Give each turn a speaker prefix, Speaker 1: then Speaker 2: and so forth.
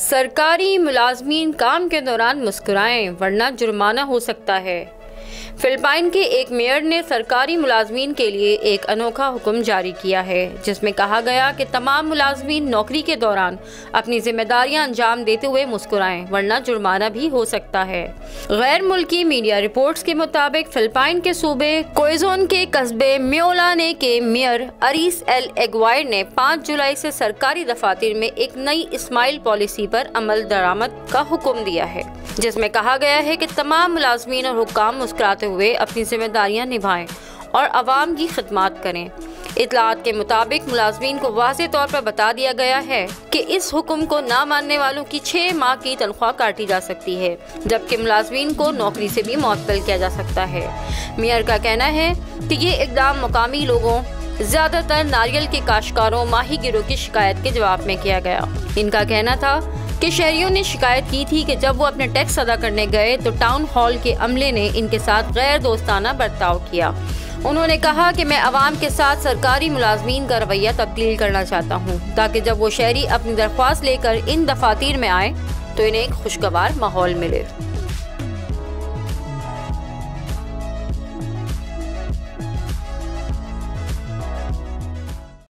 Speaker 1: सरकारी मुलाजमीन काम के दौरान मुस्कुराएँ वरना जुर्माना हो सकता है। फिलिपाइन के एक मेयर ने सरकारी मुलाजमीन के लिए एक अनोखा हुक्म जारी किया है, जिसमें कहा गया कि तमाम मुलाजमीन नौकरी के दौरान अपनी जिम्मेदारियाँ अंजाम देते हुए मुस्कुराएँ, वरना जुर्माना भी हो सकता है। गैर मुल्की मीडिया रिपोर्ट्स के मुताबिक फिलिपाइन के सूबे कोयजोन के कस्बे म्योलाने के मेयर अरीस एल एगवाइड ने 5 जुलाई से सरकारी दफातर में एक नई इस्माइल पॉलिसी पर अमल दरामद का हुक्म दिया है, जिसमें कहा गया है कि तमाम मुलाजमीन और हुकाम मुस्कुराते हुए अपनी जिम्मेदारियाँ निभाएँ और आवाम की खदमात करें। इतलात के मुताबिक मुलाजमीन को वाज तौर पर बता दिया गया है कि इस हुक्म को ना मानने वालों की छः माह की तनख्वाह काटी जा सकती है, जबकि मुलाजमीन को नौकरी से भी मअतल किया जा सकता है। मेयर का कहना है कि ये इकदाम मुकामी लोगों, ज़्यादातर नारियल के काश्तकारों माही गिरोह की शिकायत के जवाब में किया गया। इनका कहना था कि शहरियों ने शिकायत की थी कि जब वो अपने टैक्स अदा करने गए तो टाउन हॉल के अमले ने इनके साथ गैर दोस्ताना बर्ताव किया। उन्होंने कहा कि मैं आवाम के साथ सरकारी मुलाजमीन का रवैया तब्दील करना चाहता हूँ, ताकि जब वो शहरी अपनी दरख्वास्त लेकर इन दफातर में आए तो इन्हें एक खुशगवार माहौल मिले।